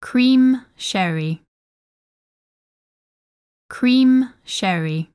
Cream sherry. Cream sherry.